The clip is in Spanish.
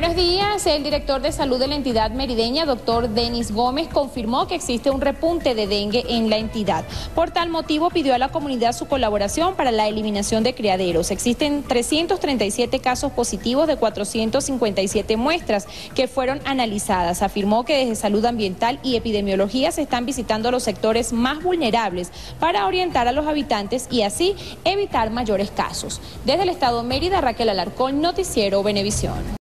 Buenos días. El director de salud de la entidad merideña, doctor Denis Gómez, confirmó que existe un repunte de dengue en la entidad. Por tal motivo, pidió a la comunidad su colaboración para la eliminación de criaderos. Existen 337 casos positivos de 457 muestras que fueron analizadas. Afirmó que desde salud ambiental y epidemiología se están visitando los sectores más vulnerables para orientar a los habitantes y así evitar mayores casos. Desde el estado Mérida, Raquel Alarcón, Noticiero Benevisión.